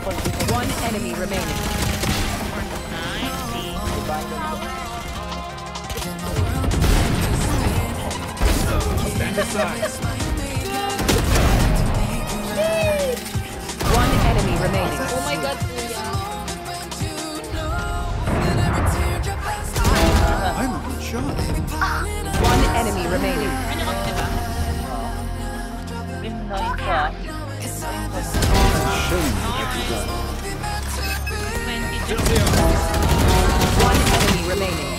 One enemy remaining. One enemy remaining. Oh my god, kuya. I'm a good shot. One enemy remaining. One enemy remaining.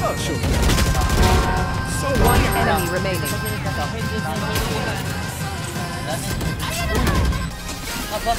Oh. One enemy remaining. One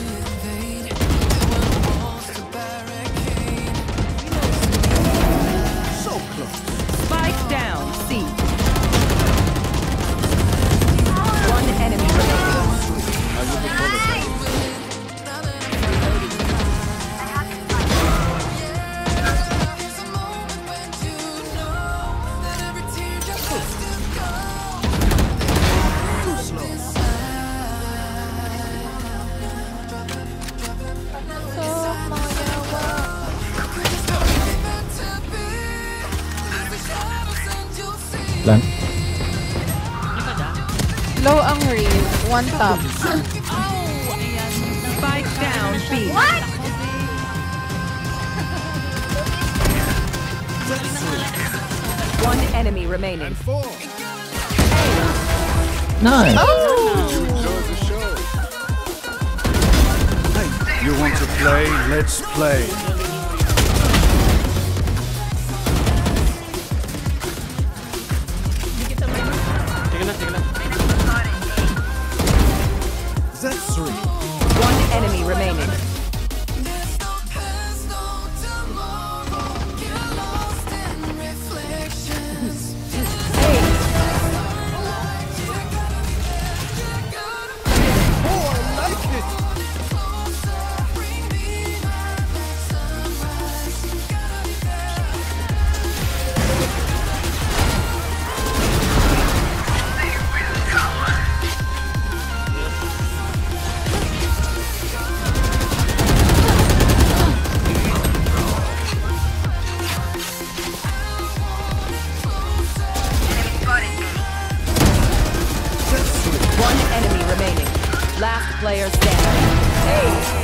Lan. Low ang real. One tap. Spike down. B. One enemy remaining. Four. Nice. Enjoy the show. Hey, you want to play? Let's play. Player standing.